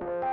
아